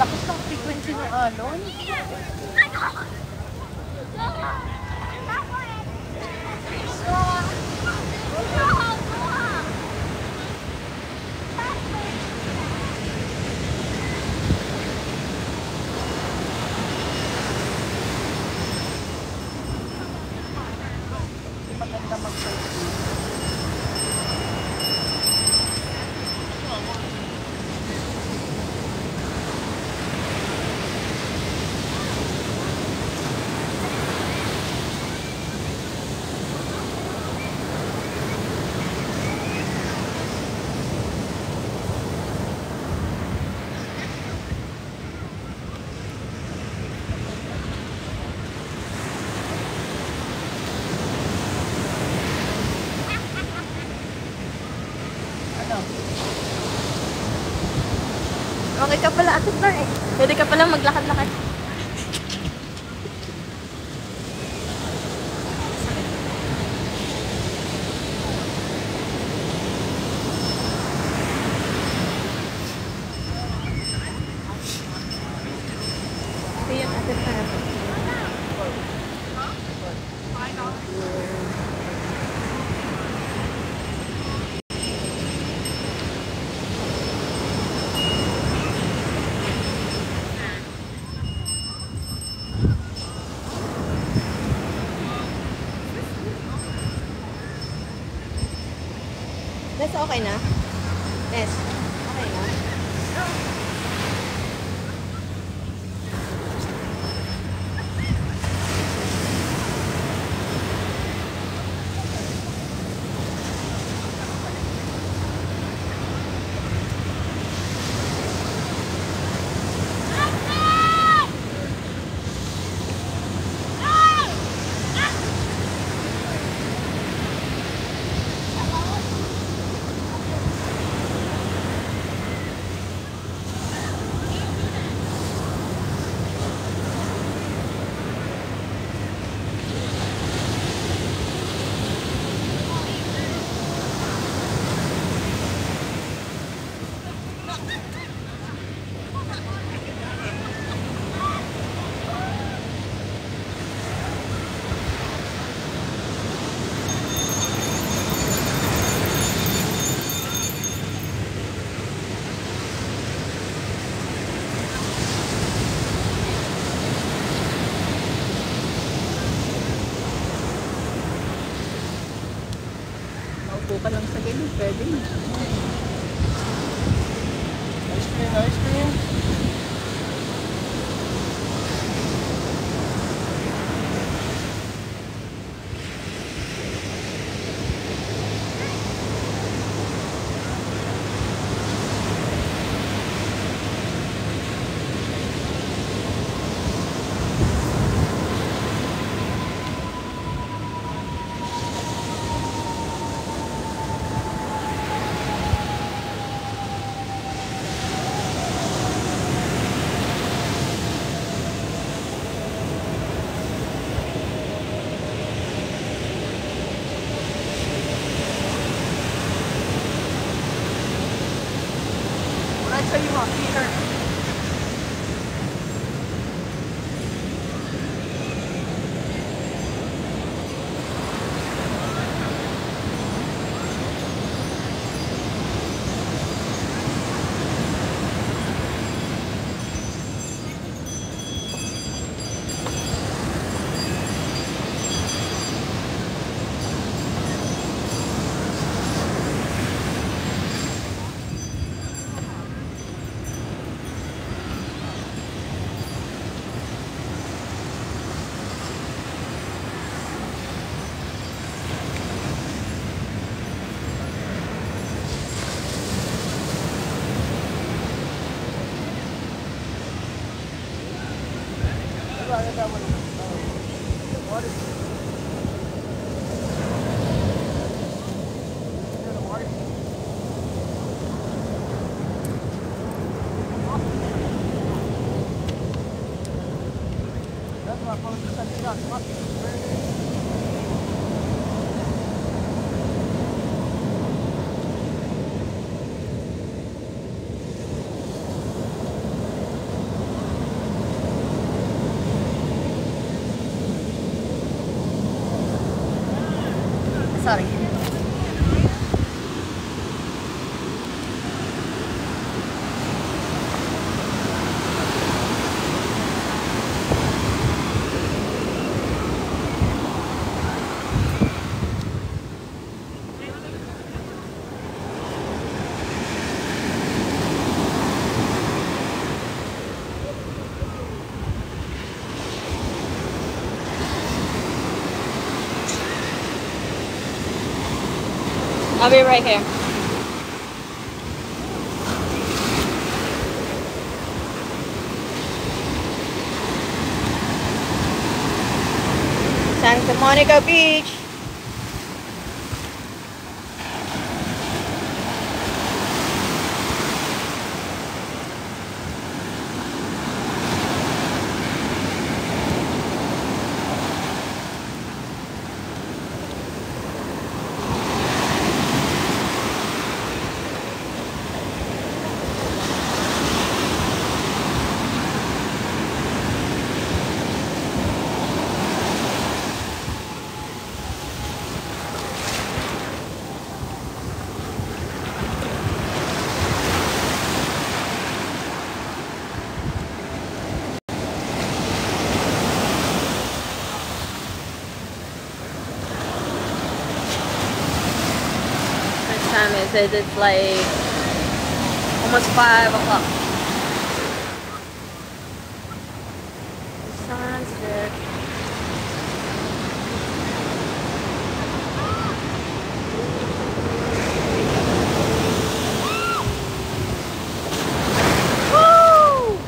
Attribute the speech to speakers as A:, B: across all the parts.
A: lakas ng frequency ng alon. So,
B: Okay ka pala, Ate Flor eh. Pwede ka pala maglakad-lakad. Nes, okay na? Nes, okay na?
C: pé de.
A: I'll
B: be right here. Santa Monica Beach. Says it's like almost five o'clock. Sunset. Woo!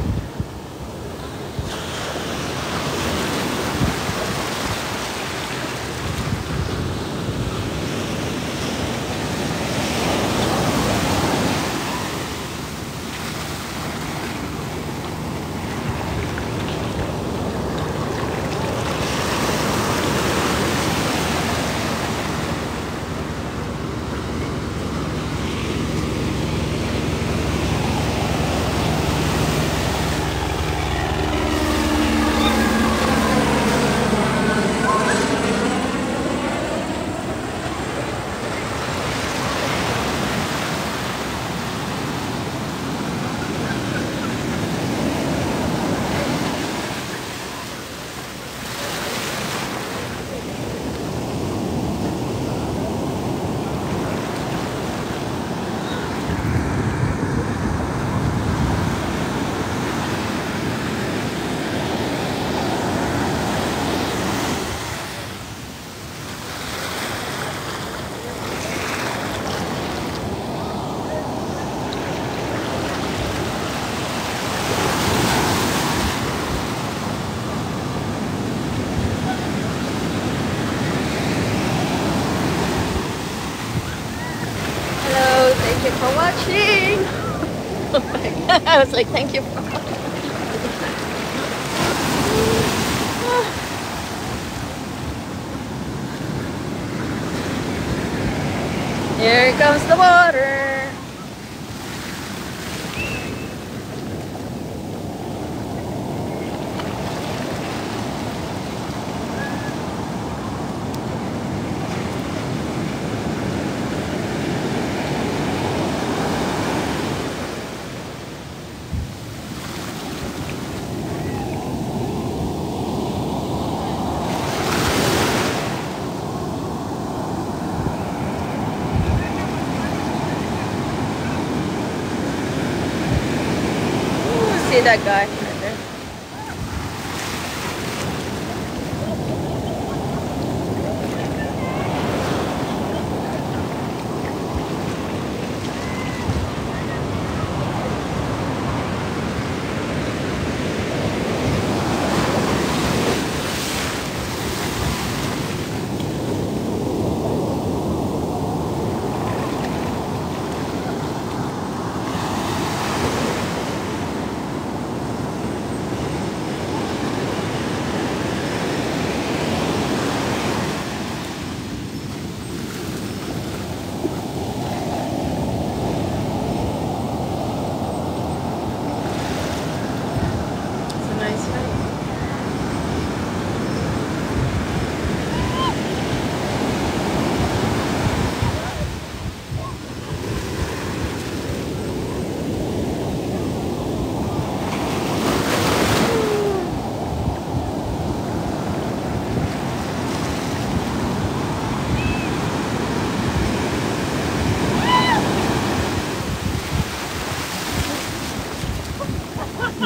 B: Hello, thank you for watching. Oh my God, I was like, thank you Here comes the water. See that guy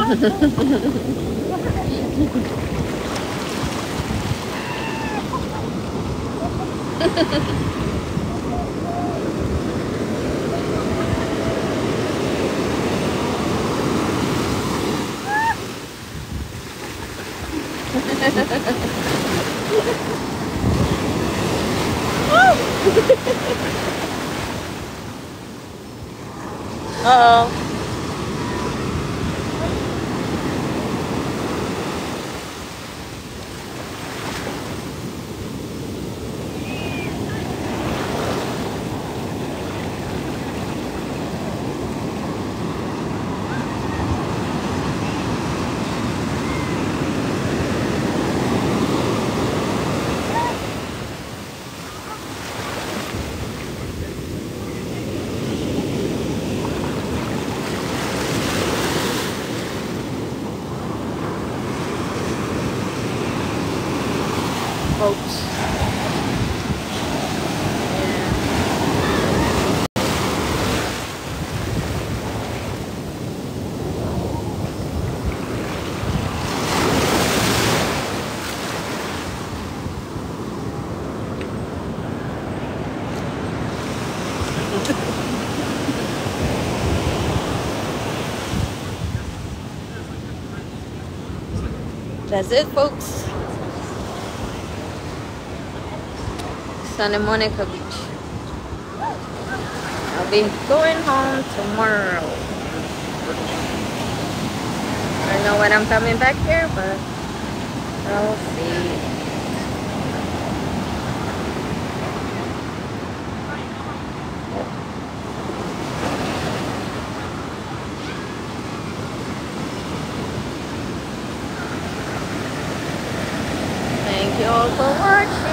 B: right there. Uh oh. folks. That's it, folks. Santa Monica Beach. I'll be going home tomorrow. I don't know when I'm coming back here, but I'll see. Thank you all for watching.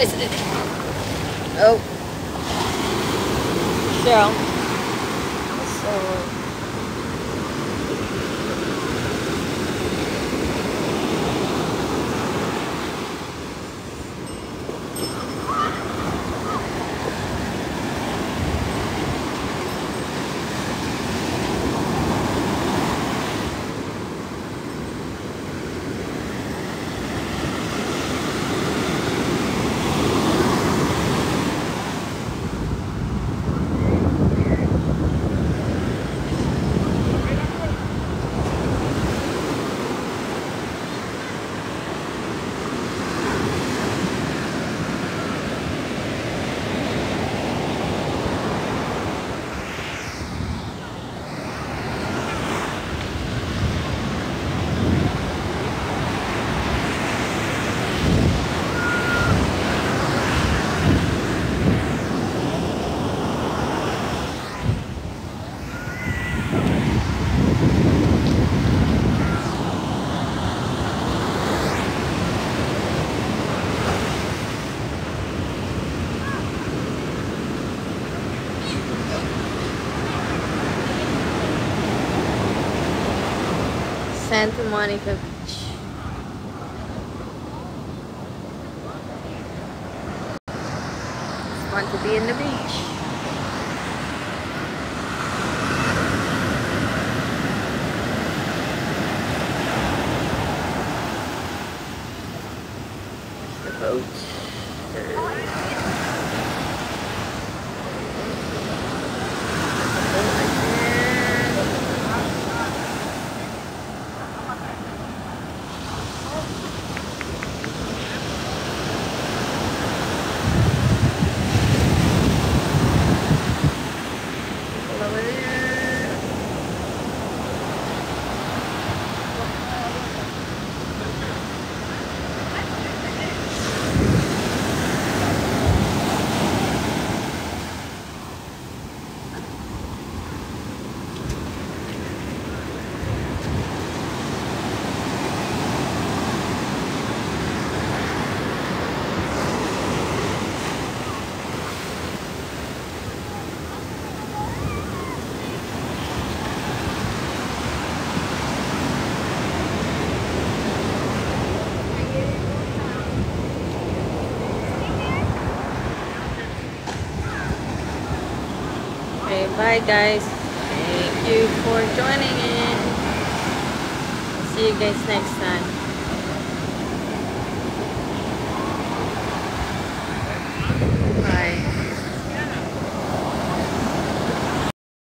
B: Is it? Oh. Cheryl. So. Santa Monica Beach. It's fun to be in the beach. Bye guys. Thank you for joining in. See you guys next time.